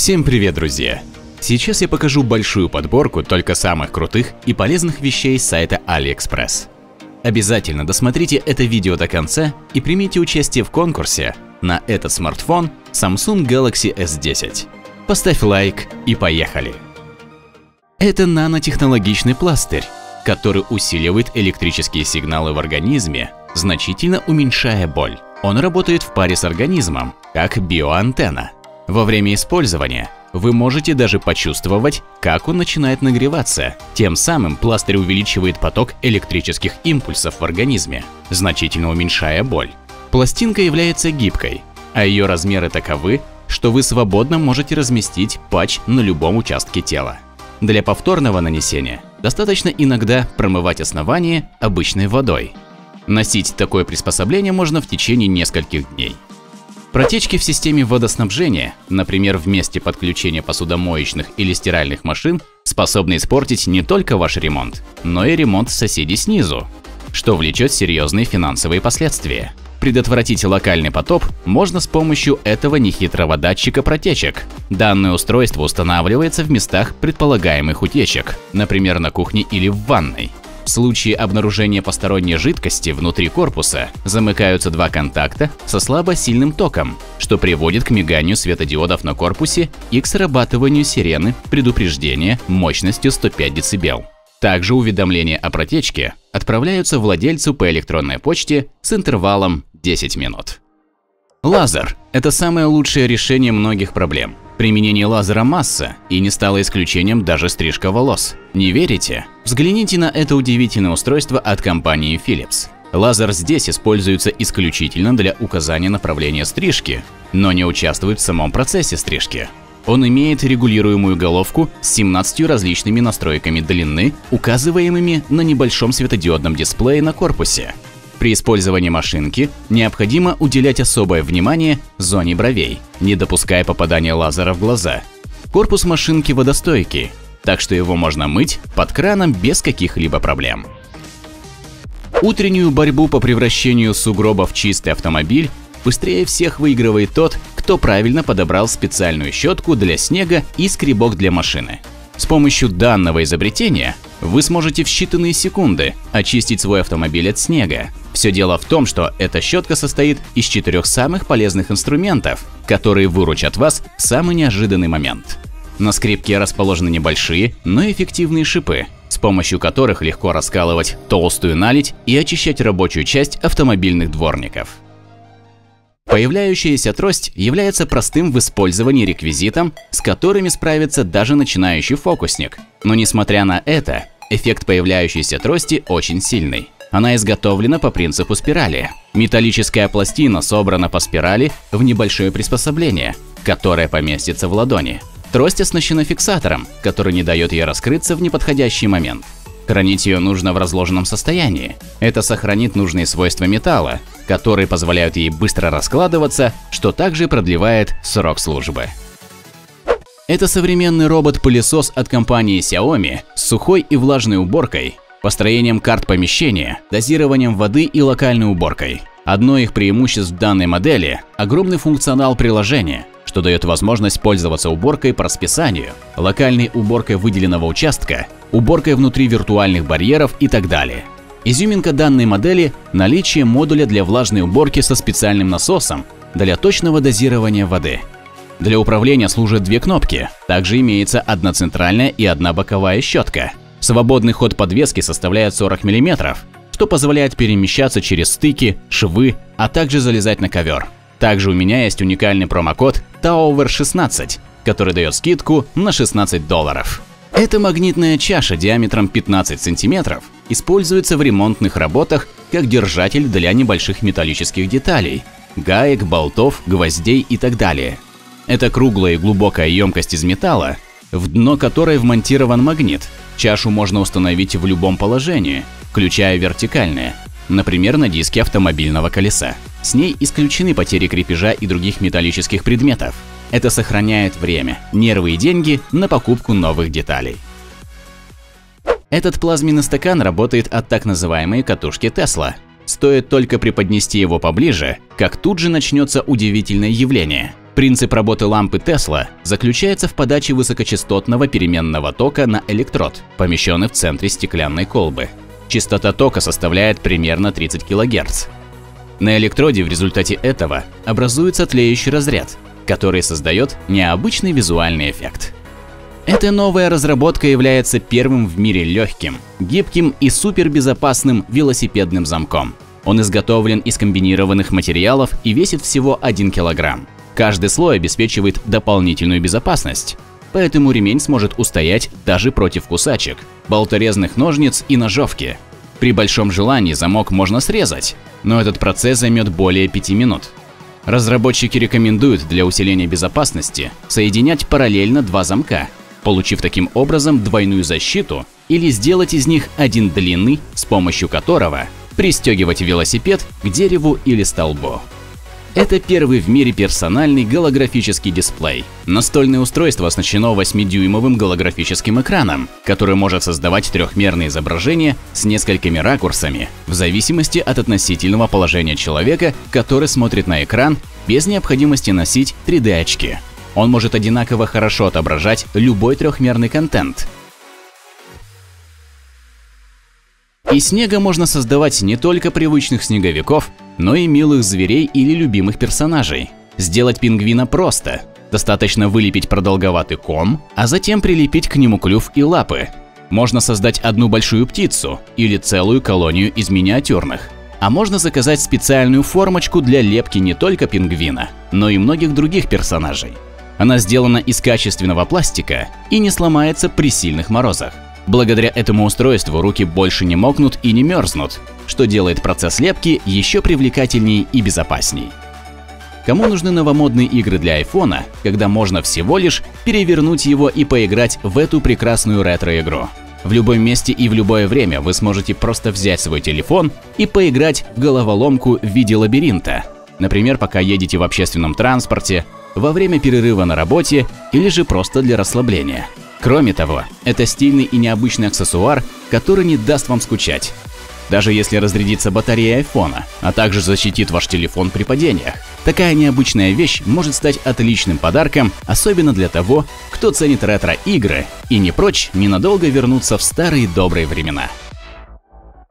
Всем привет, друзья! Сейчас я покажу большую подборку только самых крутых и полезных вещей с сайта AliExpress. Обязательно досмотрите это видео до конца и примите участие в конкурсе на этот смартфон Samsung Galaxy S10. Поставь лайк и поехали! Это нанотехнологичный пластырь, который усиливает электрические сигналы в организме, значительно уменьшая боль. Он работает в паре с организмом, как биоантенна. Во время использования вы можете даже почувствовать, как он начинает нагреваться. Тем самым пластырь увеличивает поток электрических импульсов в организме, значительно уменьшая боль. Пластинка является гибкой, а ее размеры таковы, что вы свободно можете разместить патч на любом участке тела. Для повторного нанесения достаточно иногда промывать основание обычной водой. Носить такое приспособление можно в течение нескольких дней. Протечки в системе водоснабжения, например, в месте подключения посудомоечных или стиральных машин, способны испортить не только ваш ремонт, но и ремонт соседей снизу, что влечет серьезные финансовые последствия. Предотвратить локальный потоп можно с помощью этого нехитрого датчика протечек. Данное устройство устанавливается в местах предполагаемых утечек, например, на кухне или в ванной. В случае обнаружения посторонней жидкости внутри корпуса замыкаются два контакта со слабо сильным током, что приводит к миганию светодиодов на корпусе и к срабатыванию сирены предупреждения мощностью 105 дБ. Также уведомления о протечке отправляются владельцу по электронной почте с интервалом 10 минут. Лазер – это самое лучшее решение многих проблем. Применение лазера масса, и не стало исключением даже стрижка волос. Не верите? Взгляните на это удивительное устройство от компании Philips. Лазер здесь используется исключительно для указания направления стрижки, но не участвует в самом процессе стрижки. Он имеет регулируемую головку с 17 различными настройками длины, указываемыми на небольшом светодиодном дисплее на корпусе. При использовании машинки необходимо уделять особое внимание зоне бровей, не допуская попадания лазера в глаза. Корпус машинки водостойкий, так что его можно мыть под краном без каких-либо проблем. Утреннюю борьбу по превращению сугроба в чистый автомобиль быстрее всех выигрывает тот, кто правильно подобрал специальную щетку для снега и скребок для машины. С помощью данного изобретения вы сможете в считанные секунды очистить свой автомобиль от снега. Все дело в том, что эта щетка состоит из четырех самых полезных инструментов, которые выручат вас в самый неожиданный момент. На скрипке расположены небольшие, но эффективные шипы, с помощью которых легко раскалывать толстую наледь и очищать рабочую часть автомобильных дворников. Появляющаяся трость является простым в использовании реквизитом, с которыми справится даже начинающий фокусник. Но несмотря на это, эффект появляющейся трости очень сильный. Она изготовлена по принципу спирали. Металлическая пластина собрана по спирали в небольшое приспособление, которое поместится в ладони. Трость оснащена фиксатором, который не дает ей раскрыться в неподходящий момент. Хранить ее нужно в разложенном состоянии. Это сохранит нужные свойства металла, которые позволяют ей быстро раскладываться, что также продлевает срок службы. Это современный робот-пылесос от компании Xiaomi с сухой и влажной уборкой, построением карт помещения, дозированием воды и локальной уборкой. Одно их преимуществ данной модели – огромный функционал приложения, что дает возможность пользоваться уборкой по расписанию, локальной уборкой выделенного участка уборкой внутри виртуальных барьеров и так далее. Изюминка данной модели – наличие модуля для влажной уборки со специальным насосом для точного дозирования воды. Для управления служат две кнопки, также имеется одна центральная и одна боковая щетка. Свободный ход подвески составляет 40 мм, что позволяет перемещаться через стыки, швы, а также залезать на ковер. Также у меня есть уникальный промокод TAOVER16, который дает скидку на 16 долларов. Эта магнитная чаша диаметром 15 см используется в ремонтных работах как держатель для небольших металлических деталей – гаек, болтов, гвоздей и так далее. Это круглая и глубокая емкость из металла, в дно которой вмонтирован магнит. Чашу можно установить в любом положении, включая вертикальное, например, на диске автомобильного колеса. С ней исключены потери крепежа и других металлических предметов. Это сохраняет время, нервы и деньги на покупку новых деталей. Этот плазменный стакан работает от так называемой катушки Тесла. Стоит только преподнести его поближе, как тут же начнется удивительное явление. Принцип работы лампы Тесла заключается в подаче высокочастотного переменного тока на электрод, помещенный в центре стеклянной колбы. Частота тока составляет примерно 30 кГц. На электроде в результате этого образуется тлеющий разряд, который создает необычный визуальный эффект. Эта новая разработка является первым в мире легким, гибким и супербезопасным велосипедным замком. Он изготовлен из комбинированных материалов и весит всего 1 кг. Каждый слой обеспечивает дополнительную безопасность, поэтому ремень сможет устоять даже против кусачек, болторезных ножниц и ножовки. При большом желании замок можно срезать, но этот процесс займет более 5 минут. Разработчики рекомендуют для усиления безопасности соединять параллельно два замка, получив таким образом двойную защиту или сделать из них один длинный, с помощью которого пристегивать велосипед к дереву или столбу. Это первый в мире персональный голографический дисплей. Настольное устройство оснащено 8-дюймовым голографическим экраном, который может создавать трехмерные изображения с несколькими ракурсами, в зависимости от относительного положения человека, который смотрит на экран без необходимости носить 3D-очки. Он может одинаково хорошо отображать любой трехмерный контент, Из снега можно создавать не только привычных снеговиков, но и милых зверей или любимых персонажей. Сделать пингвина просто. Достаточно вылепить продолговатый ком, а затем прилепить к нему клюв и лапы. Можно создать одну большую птицу или целую колонию из миниатюрных. А можно заказать специальную формочку для лепки не только пингвина, но и многих других персонажей. Она сделана из качественного пластика и не сломается при сильных морозах. Благодаря этому устройству руки больше не мокнут и не мерзнут, что делает процесс лепки еще привлекательнее и безопасней. Кому нужны новомодные игры для айфона, когда можно всего лишь перевернуть его и поиграть в эту прекрасную ретро-игру? В любом месте и в любое время вы сможете просто взять свой телефон и поиграть в головоломку в виде лабиринта. Например, пока едете в общественном транспорте, во время перерыва на работе или же просто для расслабления. Кроме того, это стильный и необычный аксессуар, который не даст вам скучать. Даже если разрядится батарея айфона, а также защитит ваш телефон при падениях. Такая необычная вещь может стать отличным подарком, особенно для того, кто ценит ретро-игры и не прочь ненадолго вернуться в старые добрые времена.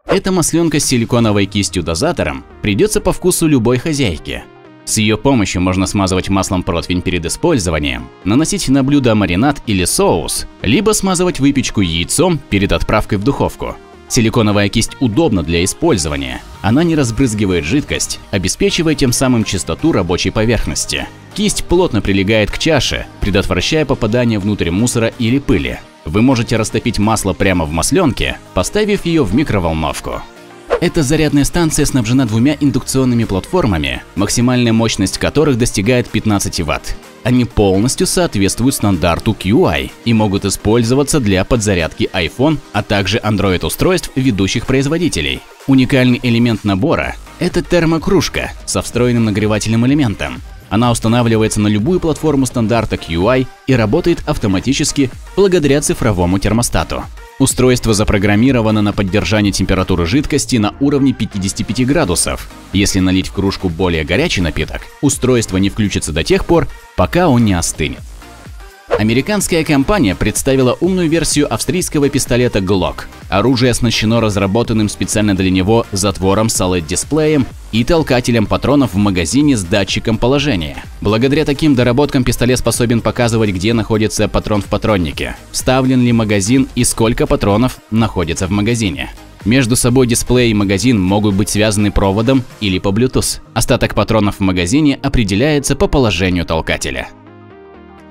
Эта масленка с силиконовой кистью-дозатором придется по вкусу любой хозяйке. С ее помощью можно смазывать маслом противень перед использованием, наносить на блюдо маринад или соус, либо смазывать выпечку яйцом перед отправкой в духовку. Силиконовая кисть удобна для использования. Она не разбрызгивает жидкость, обеспечивая тем самым чистоту рабочей поверхности. Кисть плотно прилегает к чаше, предотвращая попадание внутрь мусора или пыли. Вы можете растопить масло прямо в масленке, поставив ее в микроволновку. Эта зарядная станция снабжена двумя индукционными платформами, максимальная мощность которых достигает 15 Вт. Они полностью соответствуют стандарту QI и могут использоваться для подзарядки iPhone, а также Android-устройств ведущих производителей. Уникальный элемент набора – это термокружка со встроенным нагревательным элементом. Она устанавливается на любую платформу стандарта QI и работает автоматически благодаря цифровому термостату. Устройство запрограммировано на поддержание температуры жидкости на уровне 55 градусов. Если налить в кружку более горячий напиток, устройство не включится до тех пор, пока он не остынет. Американская компания представила умную версию австрийского пистолета Glock. Оружие оснащено разработанным специально для него затвором с OLED-дисплеем и толкателем патронов в магазине с датчиком положения. Благодаря таким доработкам пистолет способен показывать, где находится патрон в патроннике, вставлен ли магазин и сколько патронов находится в магазине. Между собой дисплей и магазин могут быть связаны проводом или по Bluetooth. Остаток патронов в магазине определяется по положению толкателя.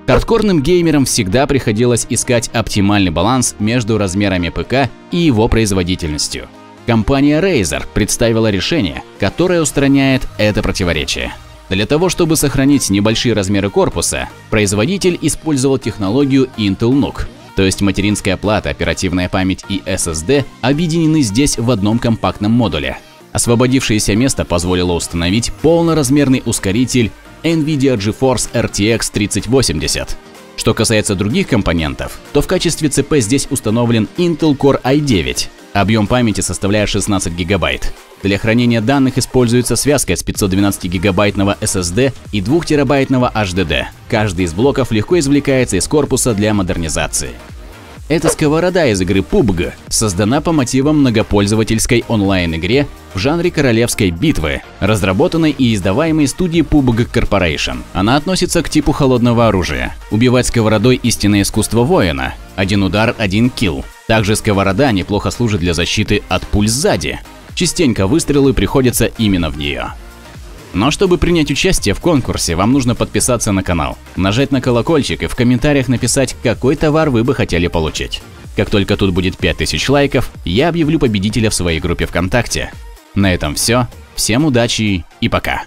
Хардкорным геймерам всегда приходилось искать оптимальный баланс между размерами ПК и его производительностью. Компания Razer представила решение, которое устраняет это противоречие. Для того, чтобы сохранить небольшие размеры корпуса, производитель использовал технологию Intel NUC, то есть материнская плата, оперативная память и SSD объединены здесь в одном компактном модуле. Освободившееся место позволило установить полноразмерный ускоритель NVIDIA GeForce RTX 3080. Что касается других компонентов, то в качестве ЦП здесь установлен Intel Core i9, Объем памяти составляет 16 гигабайт. Для хранения данных используется связка с 512 гигабайтного SSD и 2 терабайтного HDD. Каждый из блоков легко извлекается из корпуса для модернизации. Эта сковорода из игры PUBG создана по мотивам многопользовательской онлайн-игре в жанре королевской битвы, разработанной и издаваемой студией PUBG Corporation. Она относится к типу холодного оружия. Убивать сковородой истинное искусство воина. Один удар, один килл. Также сковорода неплохо служит для защиты от пуль сзади. Частенько выстрелы приходятся именно в нее. Но чтобы принять участие в конкурсе, вам нужно подписаться на канал, нажать на колокольчик и в комментариях написать, какой товар вы бы хотели получить. Как только тут будет 5000 лайков, я объявлю победителя в своей группе ВКонтакте. На этом все. Всем удачи и пока.